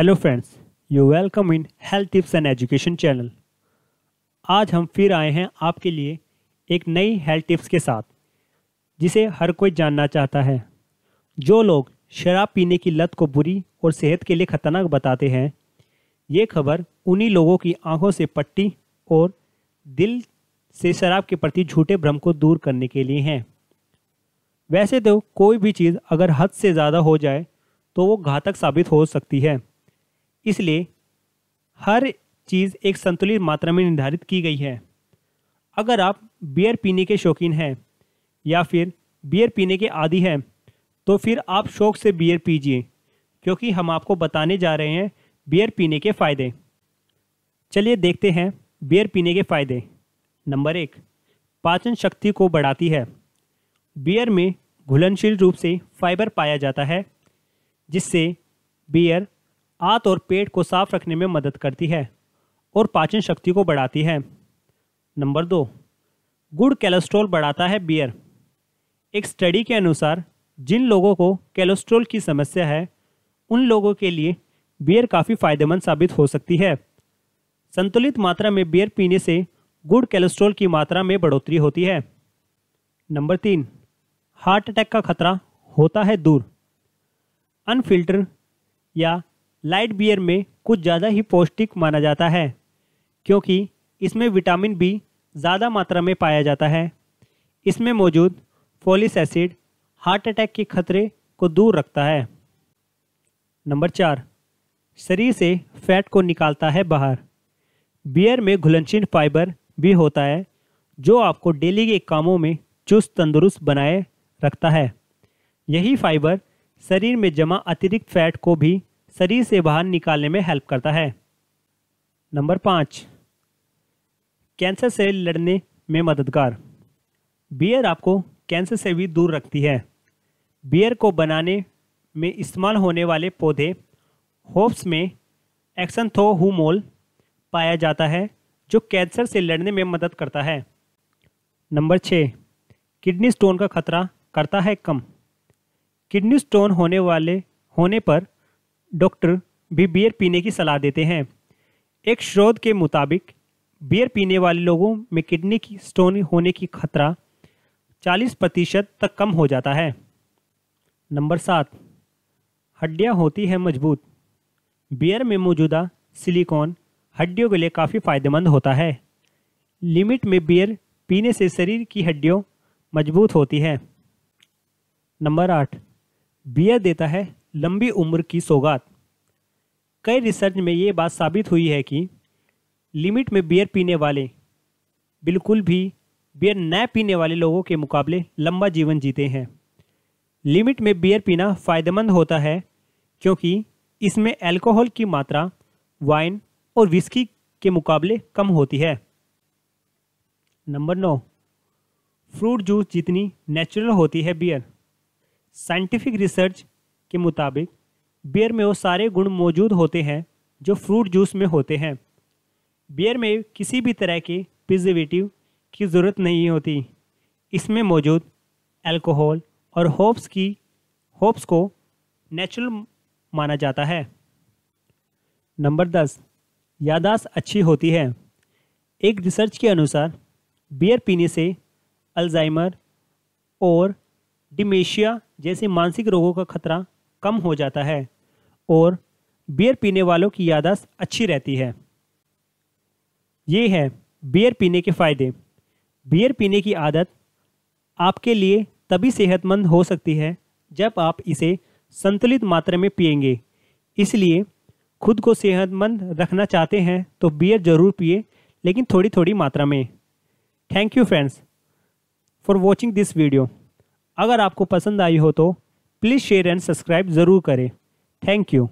Hello friends you welcome in health tips and education channel आज हम फिर आए हैं आपके लिए एक नई हेल्थ टिप्स के साथ, जिसे हर कोई जानना चाहता है। जो लोग शराब पीने की लत को बुरी और सेहत के लिए खतरनाक बताते हैं, ये खबर उन्हीं लोगों की आँखों से पट्टी और दिल से शराब के प्रति झूठे भ्रम को दूर करने के लिए हैं। वैसे तो कोई भी चीज़ अगर हद से ज़्यादा हो जाए तो वो घातक साबित हो सकती है। इसलिए हर चीज़ एक संतुलित मात्रा में निर्धारित की गई है। अगर आप बियर पीने के शौकीन हैं या फिर बियर पीने के आदि हैं तो फिर आप शौक से बियर पीजिए, क्योंकि हम आपको बताने जा रहे हैं बियर पीने के फ़ायदे। चलिए देखते हैं बियर पीने के फ़ायदे। नंबर एक, पाचन शक्ति को बढ़ाती है। बियर में घुलनशील रूप से फाइबर पाया जाता है, जिससे बियर आंत और पेट को साफ़ रखने में मदद करती है और पाचन शक्ति को बढ़ाती है। नंबर दो, गुड कोलेस्ट्रॉल बढ़ाता है बियर। एक स्टडी के अनुसार, जिन लोगों को कोलेस्ट्रॉल की समस्या है, उन लोगों के लिए बियर काफ़ी फ़ायदेमंद साबित हो सकती है। संतुलित मात्रा में बियर पीने से गुड कोलेस्ट्रॉल की मात्रा में बढ़ोतरी होती है। नंबर तीन, हार्ट अटैक का खतरा होता है दूर। अनफिल्टर या लाइट बियर में कुछ ज़्यादा ही पौष्टिक माना जाता है, क्योंकि इसमें विटामिन बी ज़्यादा मात्रा में पाया जाता है। इसमें मौजूद फोलिस एसिड हार्ट अटैक के खतरे को दूर रखता है। नंबर चार, शरीर से फैट को निकालता है बाहर। बियर में घुलनशील फाइबर भी होता है, जो आपको डेली के कामों में चुस्त, तंदुरुस्त बनाए रखता है। यही फाइबर शरीर में जमा अतिरिक्त फैट को भी शरीर से बाहर निकालने में हेल्प करता है। नंबर पाँच कैंसर से लड़ने में मददगार। बियर आपको कैंसर से भी दूर रखती है। बियर को बनाने में इस्तेमाल होने वाले पौधे होप्स में एक्सनथोहूमोल पाया जाता है, जो कैंसर से लड़ने में मदद करता है। नंबर छः किडनी स्टोन का खतरा करता है कम। किडनी स्टोन होने वाले, होने पर डॉक्टर भी बियर पीने की सलाह देते हैं। एक शोध के मुताबिक बियर पीने वाले लोगों में किडनी की स्टोन होने की खतरा 40 प्रतिशत तक कम हो जाता है। नंबर सात, हड्डियाँ होती हैं मज़बूत। बियर में मौजूदा सिलिकॉन हड्डियों के लिए काफ़ी फ़ायदेमंद होता है। लिमिट में बियर पीने से शरीर की हड्डियों मज़बूत होती है। नंबर आठ बियर देता है लंबी उम्र की सौगात। कई रिसर्च में ये बात साबित हुई है कि लिमिट में बियर पीने वाले, बिल्कुल भी बियर न पीने वाले लोगों के मुकाबले लंबा जीवन जीते हैं। लिमिट में बियर पीना फ़ायदेमंद होता है क्योंकि इसमें अल्कोहल की मात्रा, वाइन और विस्की के मुकाबले कम होती है। नंबर नौ, फ्रूट जूस जितनी नेचुरल होती है बियर। साइंटिफिक रिसर्च के मुताबिक बियर में वो सारे गुण मौजूद होते हैं जो फ्रूट जूस में होते हैं। बियर में किसी भी तरह के प्रिजर्वेटिव की ज़रूरत नहीं होती। इसमें मौजूद अल्कोहल और होप्स की होप्स को नेचुरल माना जाता है। नंबर दस यादाश्त अच्छी होती है। एक रिसर्च के अनुसार बियर पीने से अल्जाइमर और डिमेशिया जैसे मानसिक रोगों का खतरा कम हो जाता है और बियर पीने वालों की यादाश्त अच्छी रहती है। ये है बियर पीने के फ़ायदे। बियर पीने की आदत आपके लिए तभी सेहतमंद हो सकती है जब आप इसे संतुलित मात्रा में पिएँगे इसलिए खुद को सेहतमंद रखना चाहते हैं तो बियर ज़रूर पिए, लेकिन थोड़ी थोड़ी मात्रा में। Thank you friends for watching this video अगर आपको पसंद आई हो तो प्लीज़ शेयर एंड सब्सक्राइब ज़रूर करें। Thank you.